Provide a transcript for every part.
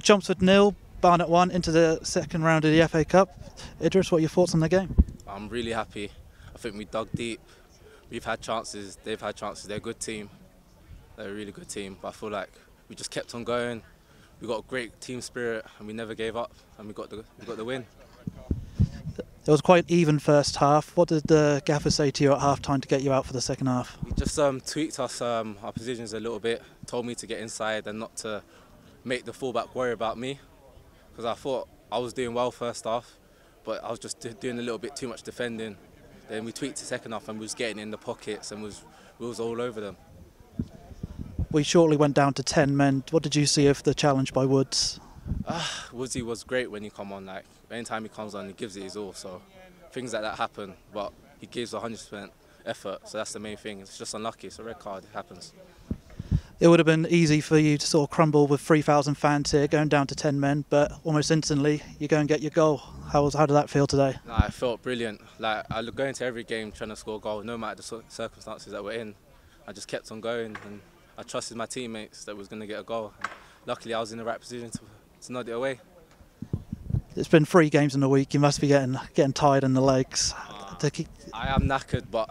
Chelmsford nil, Barnet one into the second round of the FA Cup. Idris, what are your thoughts on the game? I'm really happy. I think we dug deep. We've had chances. They've had chances. They're a good team. They're a really good team. But I feel like we just kept on going. We got a great team spirit, and we never gave up, and we got the we got the win. It was quite even first half. What did the gaffer say to you at half time to get you out for the second half? He just um, tweaked us um, our positions a little bit. Told me to get inside and not to make the fullback worry about me, because I thought I was doing well first half, but I was just doing a little bit too much defending. Then we tweaked the second half and we was getting in the pockets and was we was all over them. We shortly went down to 10 men. What did you see of the challenge by Woods? Ah, Woodsy was great when he come on. Like anytime he comes on, he gives it his all. So things like that happen, but he gives 100% effort. So that's the main thing. It's just unlucky. It's a red card. It happens. It would have been easy for you to sort of crumble with 3,000 fans here, going down to 10 men, but almost instantly you go and get your goal. How, was, how did that feel today? Nah, I felt brilliant. Like I go into every game trying to score a goal, no matter the circumstances that we're in. I just kept on going, and I trusted my teammates that was going to get a goal. And luckily, I was in the right position to, to nod it away. It's been three games in a week. You must be getting getting tired in the legs. To keep, I am knackered, but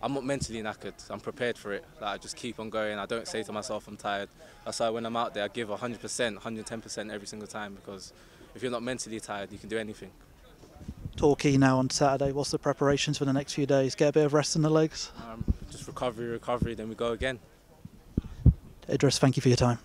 I'm not mentally knackered. I'm prepared for it. Like, I just keep on going. I don't say to myself I'm tired. That's why when I'm out there, I give 100%, 110% every single time because if you're not mentally tired, you can do anything. Torquay now on Saturday. What's the preparations for the next few days? Get a bit of rest in the legs. Um, just recovery, recovery, then we go again. Idris, thank you for your time.